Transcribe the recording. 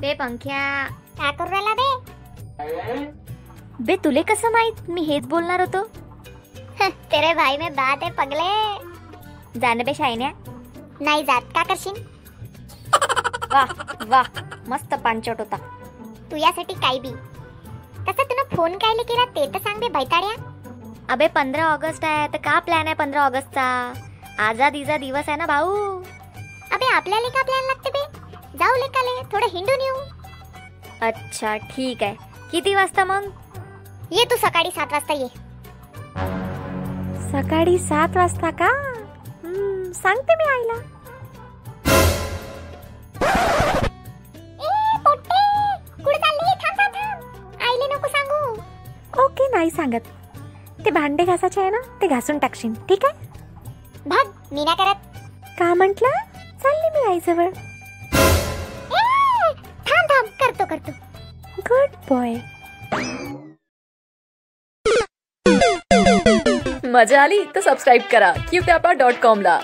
बे पंख्या. काय करू राहिला बे. बे तुले कसं माहीत? मी हेच बोलणार होतो. तेरे भाई में बात है पगले. जाणं बे शायन्या. नाही जात का करशील? वा वा मस्त पांचट होता. तू यासाठी काय बी. तसं तुला फोन कायले केला ते तर सांग बे बैताड्या अबे पंधरा ऑगस्ट आहे तर का प्लॅन आहे पंधरा ऑगस्टचा? आझादीचा दिवस आहे ना भाऊ? अबे आपल्याला का प्लॅन जाऊ लेकाले थोडं हिंडून येऊ. अच्छा ठीक आहे. किती वाजता मग? ये तू सकाळी सात वाजता ये. सकाळी सात वाजता का? हम्म, सांगते मी आईला. ए पोट्टे कुठे चालली थांब थांब थांब. आईले नको सांगू. ओके नाही सांगत. ते भांडे घासाचे आहे ना ते घासून टाकशील ठीक आहे? भाग मी ना करत. का म्हंटल? चालली मी आईजवळ. गुड मजा आली? तर सबस्क्राईब करा. क्यूकॅपा डॉट कॉमला